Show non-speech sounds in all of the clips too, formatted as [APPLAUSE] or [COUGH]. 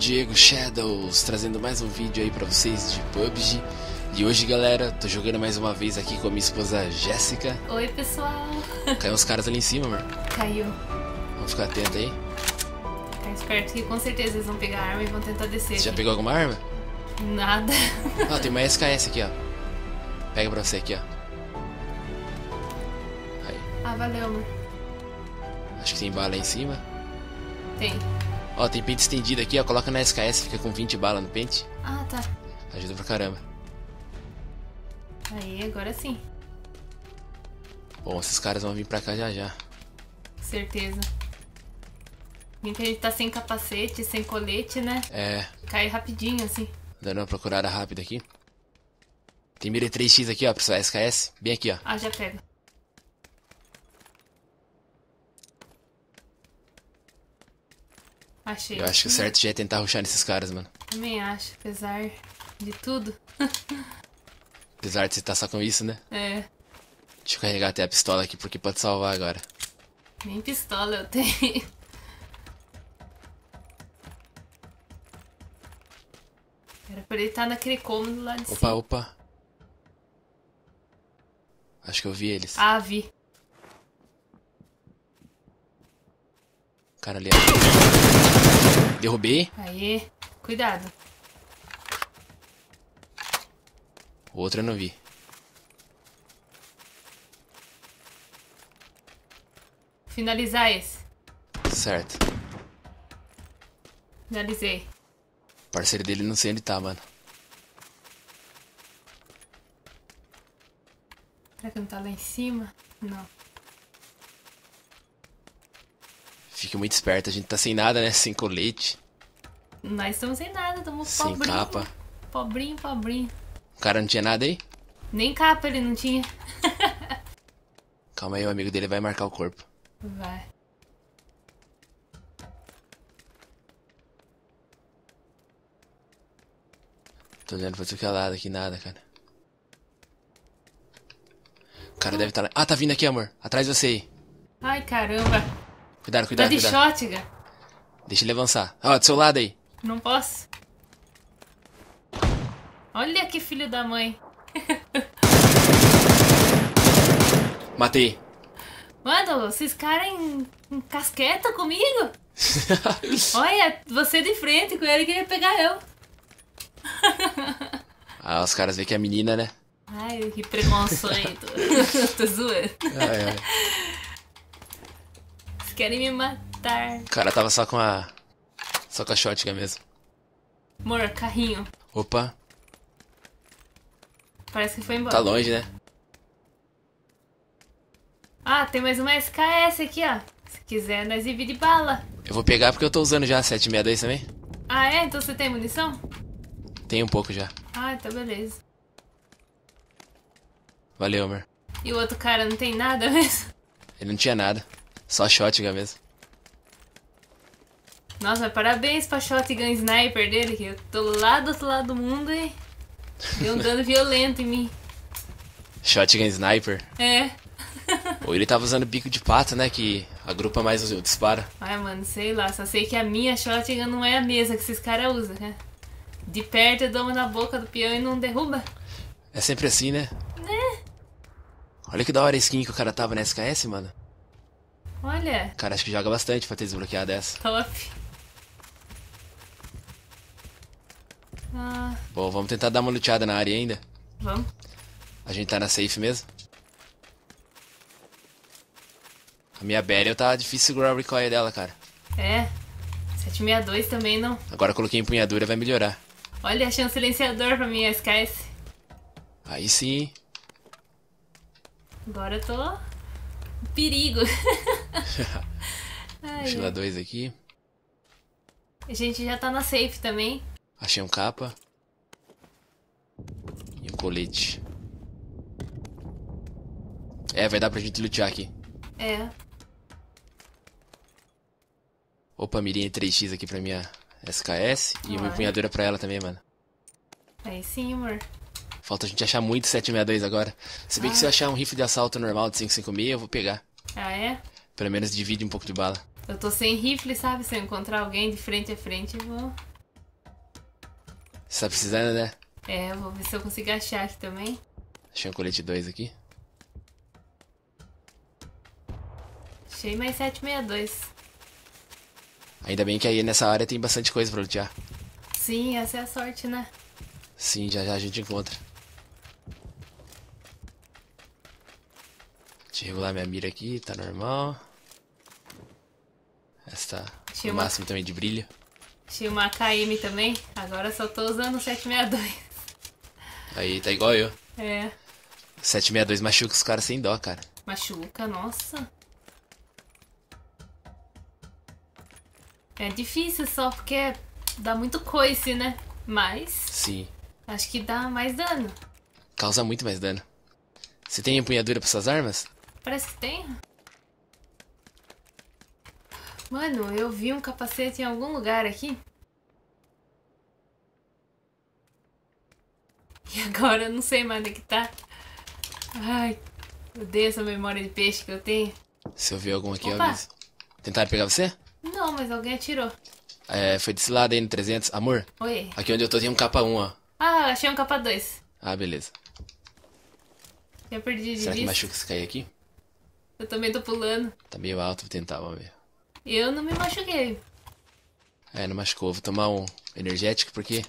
Diego Shadows, trazendo mais um vídeo aí pra vocês de PUBG. E hoje, galera, tô jogando mais uma vez aqui com a minha esposa Jéssica. Oi, pessoal. Caiu uns caras ali em cima, amor. Caiu. Vamos ficar atento aí. Fica esperto que com certeza eles vão pegar a arma e vão tentar descer. Você já pegou alguma arma? Nada. Ah, tem uma SKS aqui, ó. Pega pra você aqui, ó. Aí, ah, valeu, amor. acho que tem bala aí em cima. Tem. Ó, tem pente estendido aqui, ó. Coloca na SKS, fica com 20 balas no pente. Ah, tá. Ajuda pra caramba. Aí, agora sim. Bom, esses caras vão vir pra cá já já. Certeza. Bem que a gente tá sem capacete, sem colete, né? É, Cai rapidinho, assim. dando uma procurada rápida aqui. Tem mira 3x aqui, ó, sua SKS. Bem aqui, ó. Ah, já pega. Achei. Eu acho que o certo já é tentar ruxar nesses caras, mano. Também acho, apesar de tudo. [LAUGHS] Apesar de você estar só com isso, né? É. Deixa eu carregar até a pistola aqui porque pode salvar agora. Nem pistola eu tenho. [LAUGHS] Era pra ele estar naquele cômodo lá de Opa, cima. opa. Acho que eu vi eles. Ah, vi. Cara ali. Derrubei. Aê, cuidado. O outro eu não vi. Finalizar esse. Certo. Finalizei. O parceiro dele não sei onde tá, mano. Será que não tá lá em cima? Não. Fique muito esperto, a gente tá sem nada, né? Sem colete, Nós estamos sem nada, estamos sem pobrinho. capa. Pobrinho, pobrinho. O cara não tinha nada aí? Nem capa ele não tinha. [LAUGHS] Calma aí, o amigo dele vai marcar o corpo. Vai. Tô olhando pra é lado aqui, nada, cara. O cara deve estar tá lá. Ah, tá vindo aqui, amor. Atrás de você aí. Ai, caramba. Cuidado, Tá cuidado, de cuidado. shotgun. Deixa ele avançar. Ó, do seu lado aí. Não posso. Olha que filho da mãe. [LAUGHS] Matei. Mano, esses caras em, em casqueta comigo? [LAUGHS] Olha, você de frente com ele queria pegar eu. [LAUGHS] ah, os caras veem que é menina, né? Ai, que preconceito. Tô zoando. Ai, ai. Querem me matar. O cara tava só com a. Só com a shotgun mesmo. Amor, carrinho. Opa, Parece que foi embora. tá longe, né? Ah, tem mais uma SKS aqui, ó. Se quiser, nós divide bala. Eu vou pegar porque eu tô usando já a 762 também. Ah, é? Então você tem munição? Tem um pouco já. Ah, então beleza. Valeu, amor. E o outro cara não tem nada mesmo? Ele não tinha nada. Só shotgun mesmo. Nossa, parabéns pra shotgun sniper dele, que eu tô lá do outro lado do mundo e deu um [LAUGHS] dano violento em mim. Shotgun sniper. É. Ou ele tava usando bico de pato, né? Que agrupa mais o disparo. Ai, mano, sei lá, só sei que a minha shotgun não é a mesma que esses caras usam, né? De perto eu dou uma na boca do peão e não derruba. É sempre assim, né? Olha que da hora a skin que o cara tava na SKS, mano. Olha, cara acho que joga bastante pra ter desbloqueado essa. top. Ah, Bom, vamos tentar dar uma luteada na área ainda. vamos. A gente tá na safe mesmo. A minha Beryl tá difícil segurar o recoil dela, cara. É. 762 também não. Agora coloquei empunhadura, vai melhorar. Olha, achei um silenciador pra minha SKS. Aí sim. Agora eu tô. Perigo. [LAUGHS] [LAUGHS] Mochila 2 aqui. a gente já tá na safe também. Achei um capa. E um colete. É, vai dar pra gente lutear aqui. É. Opa, mirinha 3x aqui pra minha SKS. E uma Vai. empunhadura pra ela também, mano. Aí sim, amor. Falta a gente achar muito 762 agora. Se bem que se eu achar um rifle de assalto normal de 556, eu vou pegar. Ah, é? Pelo menos divide um pouco de bala. Eu tô sem rifle, sabe? Se eu encontrar alguém de frente a frente, eu vou Você tá precisando, né? É, vou ver se eu consigo achar aqui também. Achei um colete 2 aqui. Achei mais 762. Ainda bem que aí nessa área tem bastante coisa pra lutear. Sim, essa é a sorte, né? Sim, já já a gente encontra. Deixa eu regular minha mira aqui, tá normal. Essa tá no uma- máximo também de brilho. Achei uma AKM também. Agora só tô usando o 762. Aí tá igual eu. É, 762 machuca os caras sem dó, cara. machuca, nossa. É difícil só porque dá muito coice, né? Mas Sim. acho que dá mais dano. Causa muito mais dano. Você tem empunhadura pra suas armas? Parece que tem. Mano, eu vi um capacete em algum lugar aqui. E agora eu não sei mais onde que tá. Ai, odeio essa memória de peixe que eu tenho. Se eu ver algum aqui, eu Opa. aviso. Tentaram pegar você? Não, mas alguém atirou. É, foi desse lado aí no 300. Amor, Oi. aqui onde eu tô tem um capa 1, ó. Ah, achei um capa 2. Ah, beleza. Já perdi de Será que vista. machuca se cair aqui? Eu também tô pulando. Tá meio alto, vou tentar, vamos ver. Eu não me machuquei. É, não machucou. Vou tomar um energético porque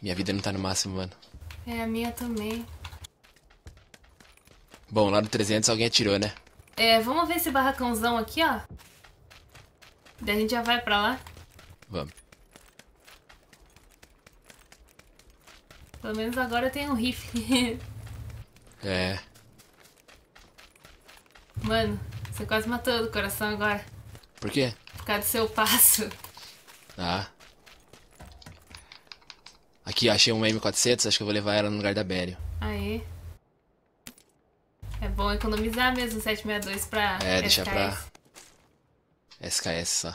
minha vida não tá no máximo, mano. É, a minha também. Bom, lá no 300 alguém atirou, né? É, vamos ver esse barracãozão aqui, ó. Daí a gente já vai pra lá. Vamos. Pelo menos agora eu tenho um rifle. É, [LAUGHS] Mano, você quase matou do coração agora. Por quê? Por causa do seu passo. Ah. Aqui, achei uma M400, acho que eu vou levar ela no lugar da Bério. Aí. É bom economizar mesmo o 762 pra. É, deixar pra SKS. SKS só.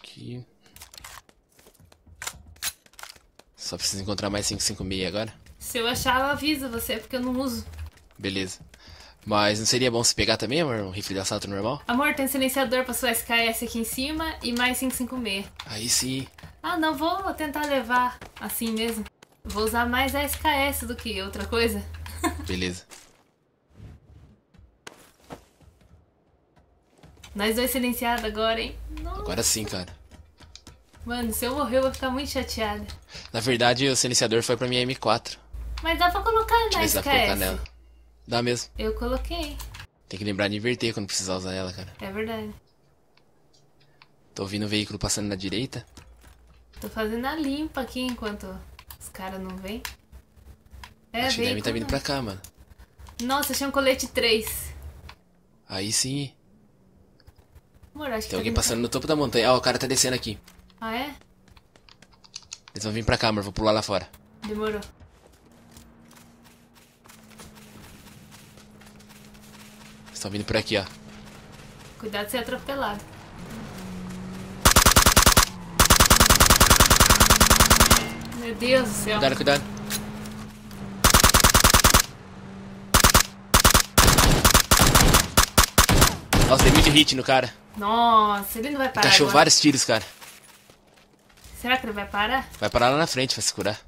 Aqui. Só preciso encontrar mais 556 agora. Se eu achar, eu aviso você, porque eu não uso. Beleza. Mas não seria bom se pegar também, amor? Um rifle de assalto normal? Amor, tem silenciador pra sua SKS aqui em cima e mais 556. Aí sim. Ah, não, vou tentar levar assim mesmo. Vou usar mais a SKS do que outra coisa. [LAUGHS] Beleza. Nós dois silenciados agora, hein? Nossa. Agora sim, cara. Mano, se eu morrer, eu vou ficar muito chateada. Na verdade, o silenciador foi pra minha M4. Mas dá pra colocar na se dá pra colocar SKS. nela. Dá mesmo. Eu coloquei. Tem que lembrar de inverter quando precisar usar ela, cara. É verdade. Tô ouvindo o veículo passando na direita. Tô fazendo a limpa aqui enquanto os caras não vêm. É, Acho que deve tá vindo não. pra cá, mano. Nossa, achei um colete 3. Aí sim. Amor, acho Tem tá alguém passando no topo da montanha. Ó, o cara tá descendo aqui. pra- Ah, é? Eles vão vir pra cá, amor. Vou pular lá fora. Demorou. Estão vindo por aqui, ó. Cuidado de ser atropelado. Meu Deus do céu. Cuidado, cuidado. Nossa, tem muito hit no cara. Nossa, ele não vai parar agora. vários tiros, cara. Será que ele vai parar? Vai parar lá na frente pra se curar.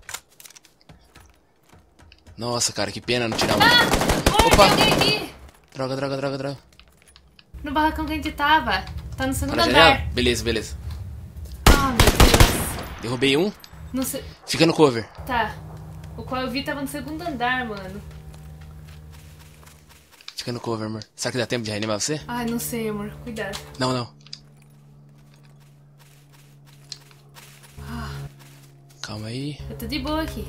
Nossa, cara, que pena não tirar um. Amor, Opa! Droga, droga, droga, droga. No barracão que a gente tava. Tá no Tá segundo na andar. janela? Beleza, beleza. Ah, meu Deus. Derrubei um. Não sei. Fica no cover. Tá. O qual eu vi tava no segundo andar, mano. Fica no cover, amor. Será que dá tempo de reanimar você? Ai, não sei, amor. Cuidado. Não, não. Calma aí. Eu tô de boa aqui.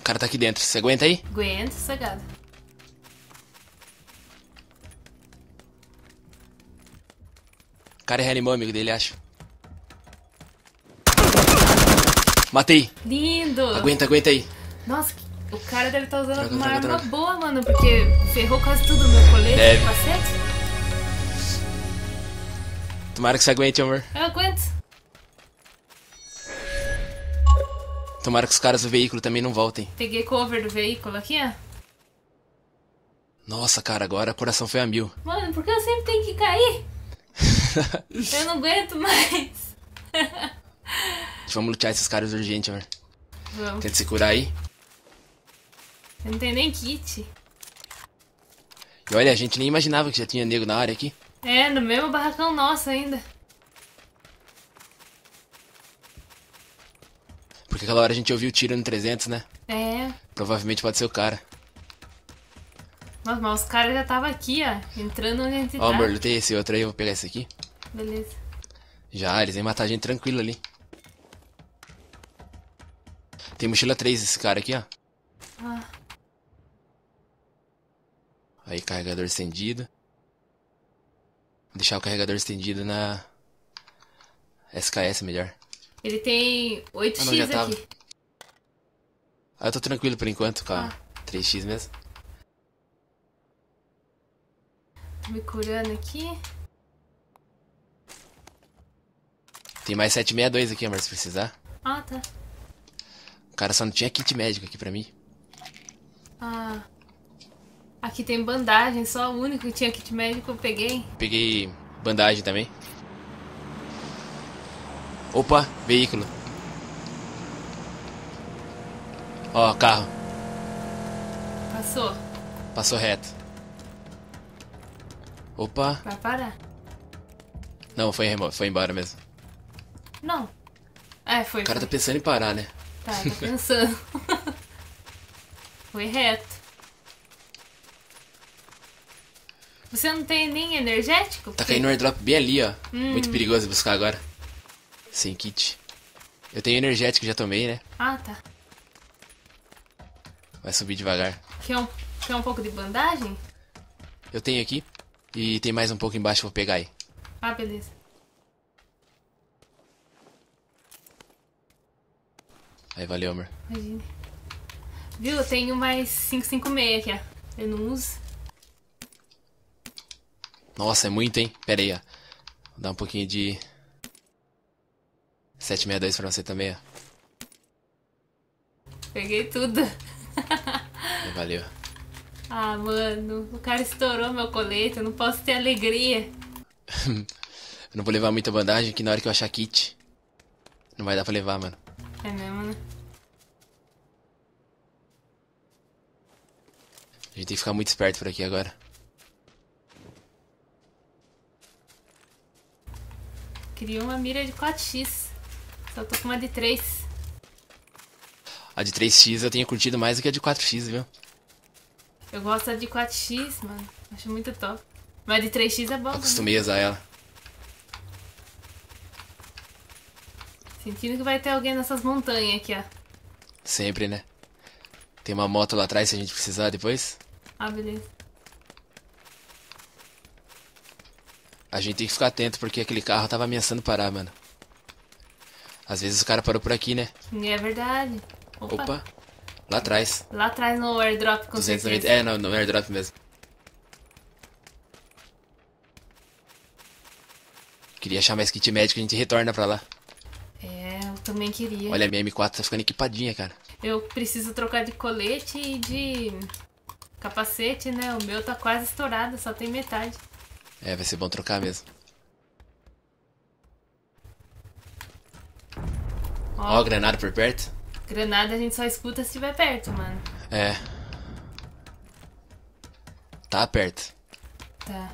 O cara tá aqui dentro. Você aguenta aí? Aguento, sossegado. Cara reanimou, amigo dele, acho. Matei. Lindo! Aguenta, aguenta aí. Nossa, o cara deve estar usando Droga, uma droga, arma droga. boa, mano, porque ferrou quase tudo o meu colete, Deve. capacete. Tomara que você aguente, amor. Eu aguento. Tomara que os caras do veículo também não voltem. Peguei cover do veículo aqui, ó. Nossa, cara, agora o coração foi a mil. Mano, por que eu sempre tenho que cair? [LAUGHS] Eu não aguento mais. [LAUGHS] Vamos lutar esses caras urgente, mano. Vamos. Tenta se curar aí. Eu não tenho nem kit. E olha, a gente nem imaginava que já tinha nego na área aqui. É, no mesmo barracão nosso ainda. Porque aquela hora a gente ouviu tiro no 300, né? É. Provavelmente pode ser o cara. Nossa, mas os caras já estavam aqui, ó. Entrando onde a gente Ó, tá. lutei esse outro aí, eu vou pegar esse aqui. Beleza. Já, eles vêm matar a gente tranquilo ali. Tem mochila 3 esse cara aqui, ó. Ah, Aí, carregador estendido. Vou deixar o carregador estendido na SKS melhor. ele tem 8x Ah, não, já tava. aqui. Ah, eu tô tranquilo por enquanto com a Ah. 3x mesmo. Tô me curando aqui. Tem mais 762 aqui, amor, se precisar. Ah, tá. O cara só não tinha kit médico aqui pra mim. Ah. Aqui tem bandagem, só o único que tinha kit médico eu peguei. Peguei bandagem também. Opa, veículo. Ó, carro. Passou. Passou reto. Opa. Vai parar. Não, foi, foi embora mesmo. Não. É, foi. O cara tá foi. pensando em parar, né? Tá, tá pensando. [LAUGHS] foi reto. Você não tem nem energético? Tá caindo um airdrop bem ali, ó. Muito perigoso buscar agora. Sem kit. Eu tenho energético, já tomei, né? Ah, tá. Vai subir devagar. Quer um, quer um pouco de bandagem? Eu tenho aqui. E tem mais um pouco embaixo, vou pegar aí. Ah, beleza. Aí, valeu, amor. Imagine. Viu? Eu tenho mais 556 aqui, ó. Eu não uso. Nossa, é muito, hein? Pera aí, ó. Vou dar um pouquinho de... 762 pra você também, ó. Peguei tudo. [LAUGHS] Valeu. Ah, mano. O cara estourou meu colete. Eu não posso ter alegria. [LAUGHS] Eu não vou levar muita bandagem, que na hora que eu achar kit... Não vai dar pra levar, mano. É mesmo, né? A gente tem que ficar muito esperto por aqui agora. Queria uma mira de 4x. Só tô com uma de 3. A de 3x eu tenho curtido mais do que a de 4x, viu? Eu gosto da de 4x, mano. Acho muito top. Mas de 3x é bom. Acostumei a usar ela. Sentindo que vai ter alguém nessas montanhas aqui, ó. Sempre, né? Tem uma moto lá atrás se a gente precisar depois. Ah, beleza. A gente tem que ficar atento porque aquele carro tava ameaçando parar, mano. Às vezes o cara parou por aqui, né? É verdade. Opa. Opa, lá atrás. Lá atrás no airdrop, com 290. certeza. É, no, no airdrop mesmo. Queria achar mais kit médico, a gente retorna pra lá. É, eu também queria. Olha, a minha M4 tá ficando equipadinha, cara. Eu preciso trocar de colete e de capacete, né? O meu tá quase estourado, só tem metade. É, vai ser bom trocar mesmo. Ó, Ó, granada por perto. Granada a gente só escuta se estiver perto, mano. É. Tá perto. Tá.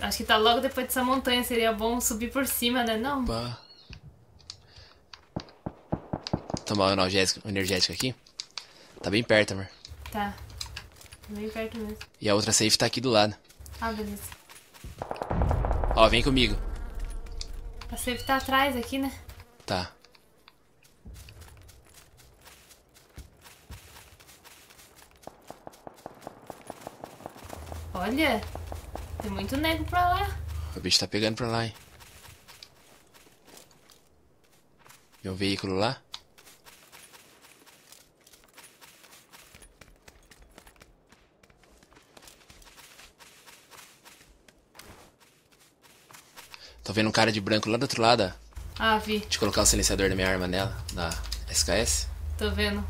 Acho que tá logo depois dessa montanha, seria bom subir por cima, né? Não? Opa. Tomar o analgésico, o energético aqui. Tá bem perto, amor. Tá. Bem perto mesmo. E a outra safe tá aqui do lado. Ah, beleza. Ó, vem comigo. A safe tá atrás aqui, né? Tá. Olha, tem muito nego pra lá. O bicho tá pegando pra lá, hein. Tem um veículo lá? Tô vendo um cara de branco lá do outro lado. Ah, vi. Deixa eu colocar o silenciador da minha arma nela, da SKS. Tô vendo.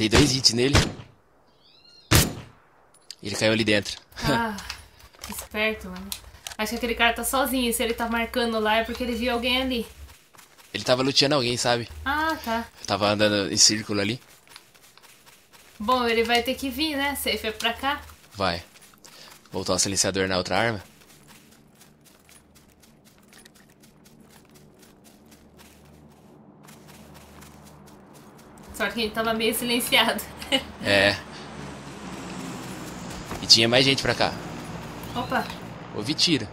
Dei dois hits nele. Ele caiu ali dentro. Ah, [LAUGHS] que esperto, mano. Acho que aquele cara tá sozinho. Se ele tá marcando lá é porque ele viu alguém ali. Ele tava luteando alguém, sabe? Ah, tá. Eu tava andando em círculo ali. Bom, ele vai ter que vir, né? Safe é pra cá. Vai. Voltar o silenciador na outra arma. Só que ele tava meio silenciado. É. E tinha mais gente pra cá. Opa, Ouvi tiro.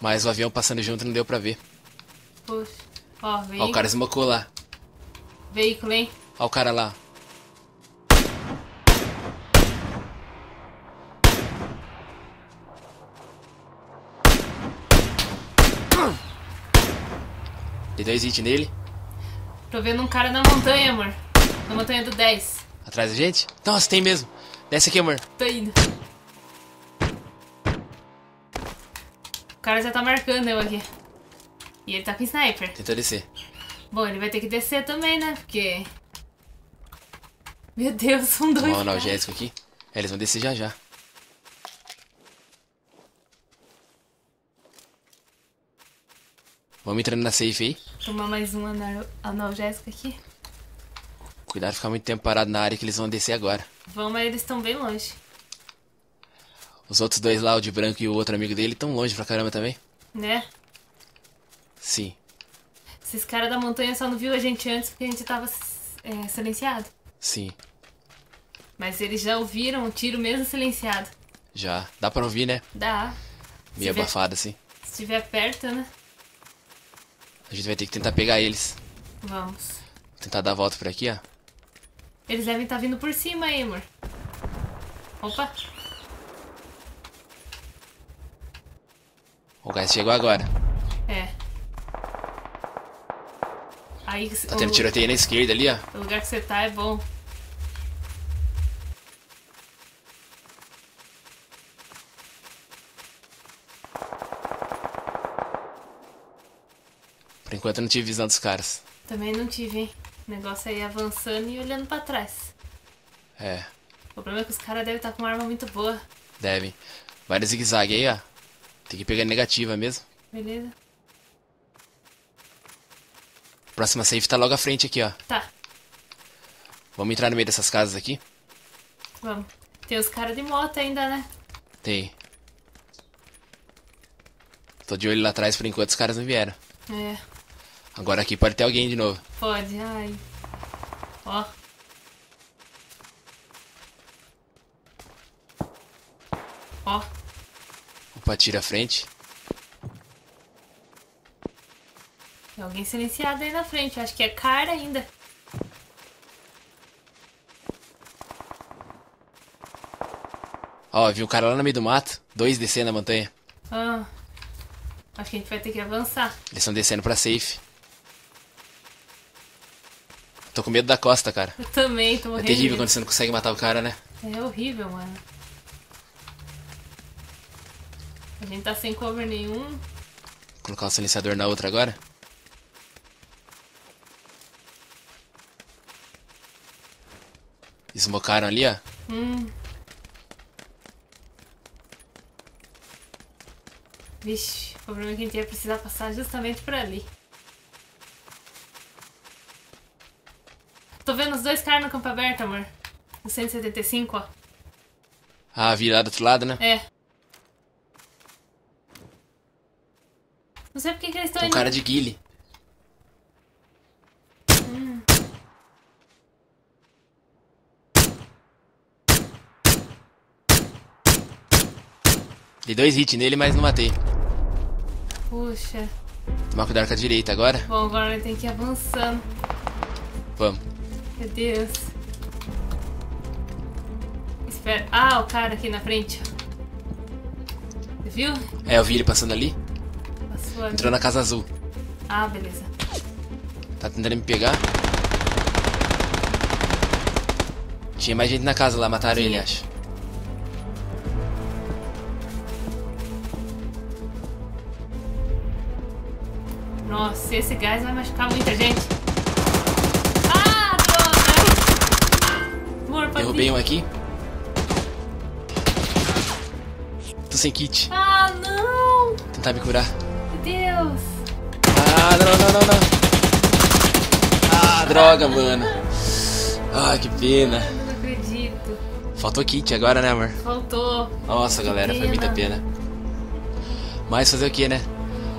Mas o avião passando junto não deu pra ver. puxa. Ó, Ó, veículo, o cara esmocou lá. veículo, hein? Ó o cara lá. Dei dois hits nele. Tô vendo um cara na montanha, amor. Na montanha do 10. Atrás da gente? Nossa, tem mesmo. Desce aqui, amor. Tô indo. O cara já tá marcando eu aqui. E ele tá com sniper. Tentou descer. Bom, ele vai ter que descer também, né? Porque. Meu Deus, são dois. Um caras. analgésico aqui. É, eles vão descer já já. Vamos entrando na safe aí. Tomar mais um ana- analgésico aqui. Cuidado ficar muito tempo parado na área que eles vão descer agora. Vamos, mas eles estão bem longe. Os outros dois lá, o de branco e o outro amigo dele, tão longe pra caramba também. Né? Sim, Esses caras da montanha só não viu a gente antes porque a gente tava é, silenciado. sim. Mas eles já ouviram o tiro mesmo silenciado. Já. Dá pra ouvir, né? Dá. Meio Se tiver- abafado assim. Se estiver perto, né? A gente vai ter que tentar pegar eles. Vamos. Tentar dar a volta por aqui, ó. Eles devem estar vindo por cima aí, amor. Opa. O gás chegou agora. É. Aí Tá tendo tiroteio na esquerda ali, ó. o lugar que você tá é bom. Enquanto eu não tive visão dos caras. Também não tive, hein? O negócio aí avançando e olhando pra trás. É, O problema é que os caras devem estar com uma arma muito boa. devem. Vai no zigue-zague aí, ó. Tem que pegar negativa mesmo. Beleza? Próxima safe tá logo à frente aqui, ó. Tá, Vamos entrar no meio dessas casas aqui? vamos. Tem os caras de moto ainda, né? Tem. Tô de olho lá atrás por enquanto os caras não vieram. É, Agora aqui pode ter alguém de novo. pode. Ai. Ó. Ó. Opa, tira a frente. Tem alguém silenciado aí na frente. Acho que é cara ainda. Ó, vi um cara lá no meio do mato. Dois descendo a montanha. Ah. Acho que a gente vai ter que avançar. Eles estão descendo pra safe. Tô com medo da costa, cara. Eu também tô É morrendo. terrível de quando você não consegue matar o cara, né? É horrível, mano. A gente tá sem cover nenhum. Vou colocar o silenciador na outra agora. Smocaram ali, ó. Hum. Vixe, o problema é que a gente ia precisar passar justamente por ali. Tô vendo os dois caras no campo aberto, amor. No 175, ó. Ah, vi lá do outro lado, né? É. Não sei porque que eles estão Tem um indo. cara de guile. Dei dois hits nele, mas não matei. Puxa. Tomar cuidado com a direita agora. Bom, agora ele tem que ir avançando. Vamos. Meu Deus. Espera. Ah, o cara aqui na frente. Você viu? É, eu vi ele passando ali. Passou ali. Entrou na casa azul. Ah, beleza. Tá tentando me pegar. Tinha mais gente na casa lá, mataram ele, Tinha. acho. Nossa, esse gás vai machucar muita gente. Derrubei um aqui. Tô sem kit. Ah, não! Tentar me curar. Meu Deus! Ah, não, não, não, não. Ah, droga, mano. Ah, que pena. Não acredito. Faltou kit agora, né, amor? Faltou. Nossa, galera, foi pena. muita pena. Mas fazer o que, né?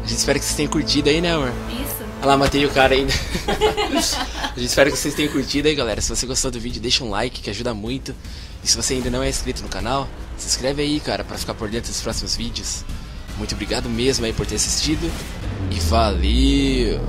A gente espera que vocês tenham curtido aí, né, amor? Isso. Olha lá, matei o cara ainda. [LAUGHS] a gente espera que vocês tenham curtido aí, galera. Se você gostou do vídeo, deixa um like, que ajuda muito. E se você ainda não é inscrito no canal, se inscreve aí, cara, pra ficar por dentro dos próximos vídeos. Muito obrigado mesmo aí por ter assistido. E valeu!